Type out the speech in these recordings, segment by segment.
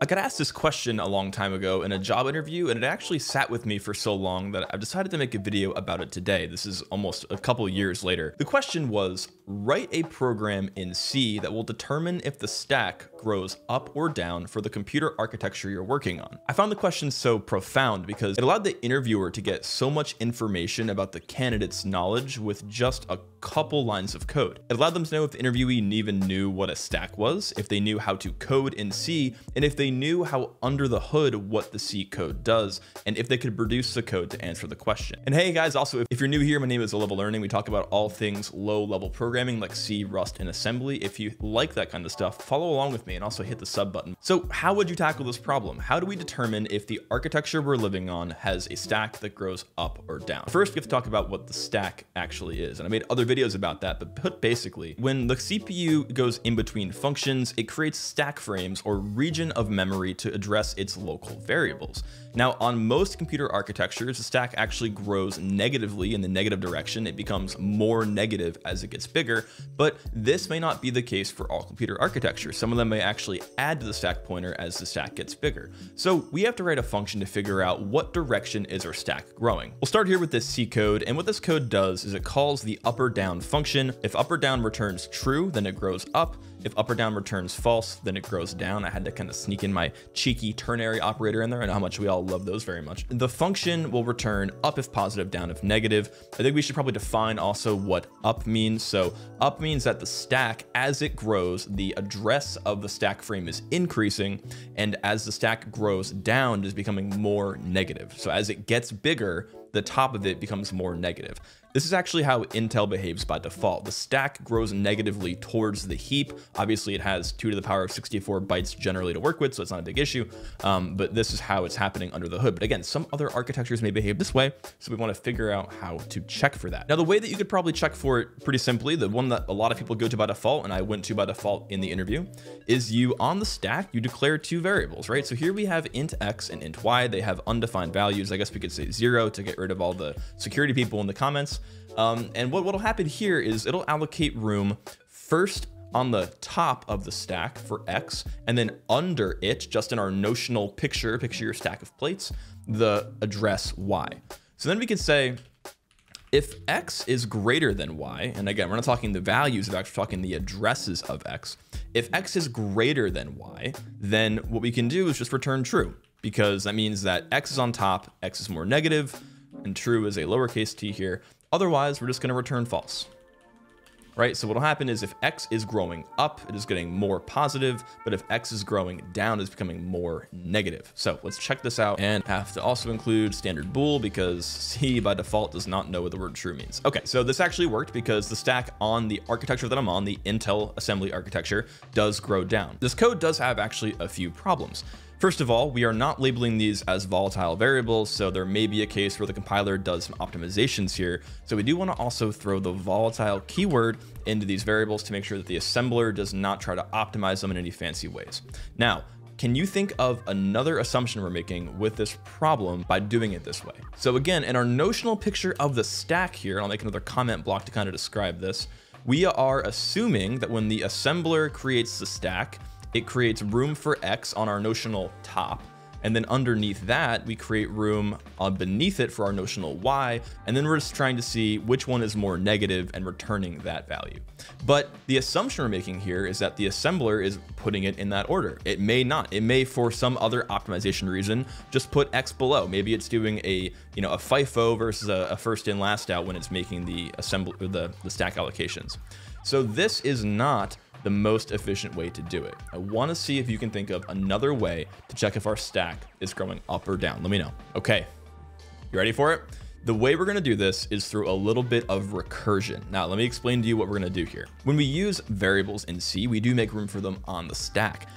I got asked this question a long time ago in a job interview, and it actually sat with me for so long that I've decided to make a video about it today. This is almost a couple years later. The question was, write a program in C that will determine if the stack grows up or down for the computer architecture you're working on. I found the question so profound because it allowed the interviewer to get so much information about the candidate's knowledge with just a couple lines of code. It allowed them to know if the interviewee even knew what a stack was, if they knew how to code in C, and if they knew how under the hood what the C code does, and if they could produce the code to answer the question. And hey guys, also, if you're new here, my name is Level Learning. We talk about all things low level programming like C, Rust, and assembly. If you like that kind of stuff, follow along with me and also hit the sub button. So how would you tackle this problem? How do we determine if the architecture we're living on has a stack that grows up or down? First, we have to talk about what the stack actually is. And I made other videos about that, but put basically, when the CPU goes in between functions, it creates stack frames or region of memory to address its local variables. Now, on most computer architectures, the stack actually grows negatively in the negative direction. It becomes more negative as it gets bigger, but this may not be the case for all computer architectures. Some of them may actually add to the stack pointer as the stack gets bigger. So we have to write a function to figure out what direction is our stack growing. We'll start here with this C code, and what this code does is it calls the up or down function. If up or down returns true, then it grows up. If up or down returns false, then it grows down. I had to kind of sneak in my cheeky ternary operator in there. Know how much we all love those very much. The function will return up if positive, down if negative. I think we should probably define also what up means. So up means that the stack, as it grows, the address of the stack frame is increasing. And as the stack grows down, it is becoming more negative. So as it gets bigger, the top of it becomes more negative. This is actually how Intel behaves by default. The stack grows negatively towards the heap. Obviously, it has 2 to the power of 64 bytes generally to work with, so it's not a big issue. Um, but this is how it's happening under the hood. But again, some other architectures may behave this way, so we want to figure out how to check for that. Now, the way that you could probably check for it pretty simply, the one that a lot of people go to by default, and I went to by default in the interview, is you on the stack, you declare two variables, right? So here we have int x and int y. They have undefined values. I guess we could say zero to get rid of all the security people in the comments. Um, and what will happen here is it'll allocate room first on the top of the stack for X, and then under it, just in our notional picture, picture your stack of plates, the address Y. So then we could say, if X is greater than Y, and again, we're not talking the values of X, we're talking the addresses of X. If X is greater than Y, then what we can do is just return true, because that means that X is on top, X is more negative, and true is a lowercase t here. Otherwise, we're just going to return false. Right, so what'll happen is if x is growing up, it is getting more positive, but if x is growing down, it's becoming more negative. So let's check this out and have to also include standard bool because C by default does not know what the word true means. Okay, so this actually worked because the stack on the architecture that I'm on, the Intel assembly architecture, does grow down. This code does have actually a few problems. First of all, we are not labeling these as volatile variables, so there may be a case where the compiler does some optimizations here. So we do want to also throw the volatile keyword into these variables to make sure that the assembler does not try to optimize them in any fancy ways. Now, can you think of another assumption we're making with this problem by doing it this way? So again, in our notional picture of the stack here, I'll make another comment block to kind of describe this, we are assuming that when the assembler creates the stack, it creates room for X on our notional top. And then underneath that, we create room uh, beneath it for our notional Y. And then we're just trying to see which one is more negative and returning that value. But the assumption we're making here is that the assembler is putting it in that order. It may not. It may, for some other optimization reason, just put X below. Maybe it's doing a, you know, a FIFO versus a, a first in last out when it's making the assembly, the, the stack allocations. So this is not the most efficient way to do it. I want to see if you can think of another way to check if our stack is growing up or down. Let me know. Okay, you ready for it? The way we're going to do this is through a little bit of recursion. Now, let me explain to you what we're going to do here. When we use variables in C, we do make room for them on the stack.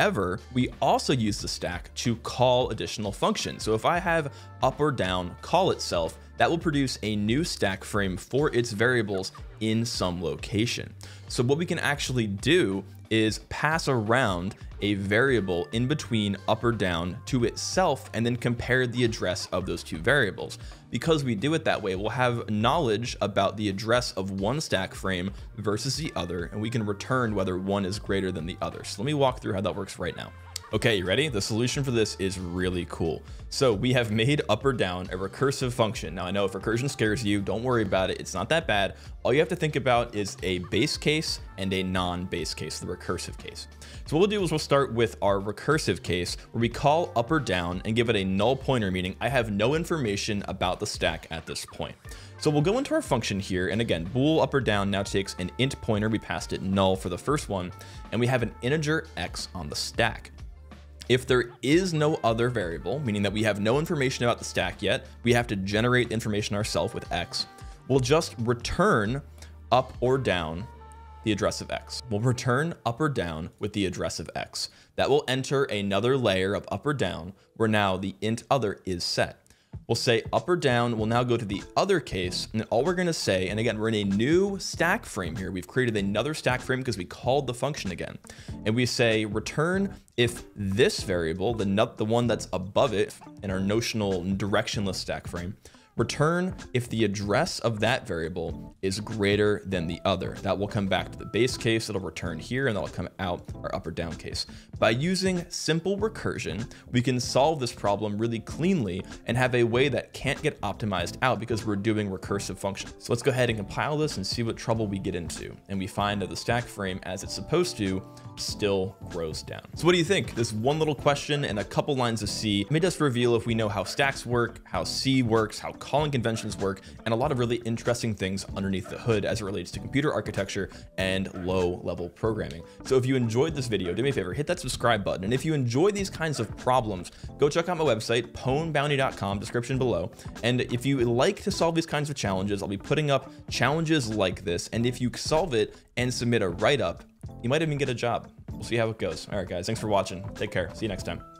However, we also use the stack to call additional functions. So if I have up or down call itself, that will produce a new stack frame for its variables in some location. So what we can actually do is pass around a variable in between up or down to itself and then compare the address of those two variables. Because we do it that way, we'll have knowledge about the address of one stack frame versus the other, and we can return whether one is greater than the other. So let me walk through how that works right now. Okay, you ready? The solution for this is really cool. So we have made up or down a recursive function. Now I know if recursion scares you, don't worry about it. It's not that bad. All you have to think about is a base case and a non-base case, the recursive case. So what we'll do is we'll start with our recursive case where we call up or down and give it a null pointer, meaning I have no information about the stack at this point. So we'll go into our function here. And again, bool up or down now takes an int pointer. We passed it null for the first one, and we have an integer x on the stack. If there is no other variable, meaning that we have no information about the stack yet, we have to generate information ourselves with x, we'll just return up or down the address of x. We'll return up or down with the address of x. That will enter another layer of up or down where now the int other is set. We'll say up or down. We'll now go to the other case. And all we're going to say, and again, we're in a new stack frame here. We've created another stack frame because we called the function again. And we say return if this variable, the the one that's above it in our notional directionless stack frame, return if the address of that variable is greater than the other. That will come back to the base case, it'll return here, and that'll come out our up or down case. By using simple recursion, we can solve this problem really cleanly and have a way that can't get optimized out because we're doing recursive functions. So let's go ahead and compile this and see what trouble we get into. And we find that the stack frame, as it's supposed to, still grows down. So what do you think? This one little question and a couple lines of C made us reveal if we know how stacks work, how C works, how calling conventions work, and a lot of really interesting things underneath the hood as it relates to computer architecture and low level programming. So if you enjoyed this video, do me a favor, hit that subscribe button. And if you enjoy these kinds of problems, go check out my website, pwnbounty.com, description below. And if you like to solve these kinds of challenges, I'll be putting up challenges like this. And if you solve it and submit a write-up, you might even get a job. We'll see how it goes. All right, guys, thanks for watching. Take care. See you next time.